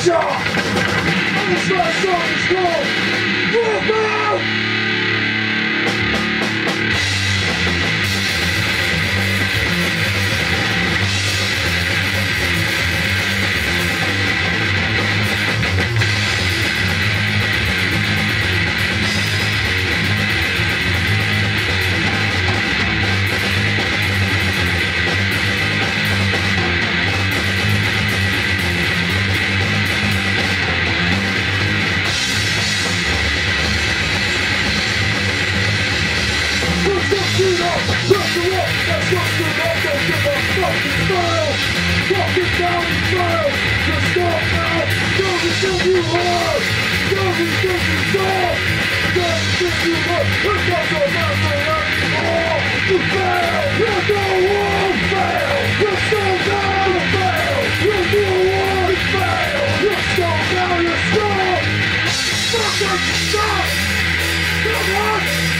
shot. I'm a strong, strong, strong. Fuck you up, fuck you up, that's what you want, don't give a fucking smile. Fucking down and smile, just stop now. Don't you think you hard, don't you think you soft. Don't you think you much, it's not your master at all. You fail, you're the one, fail. You're so down, you fail. You're the one, fail. You're so down, you're so. Fucking stop, come on.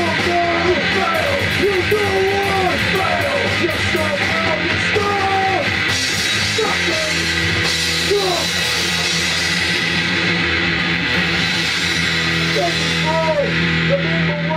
Let's go! Stop. people